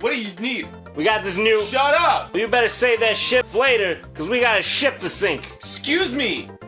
What do you need? We got this new. Shut up! You better save that ship later, cause we got a ship to sink. Excuse me!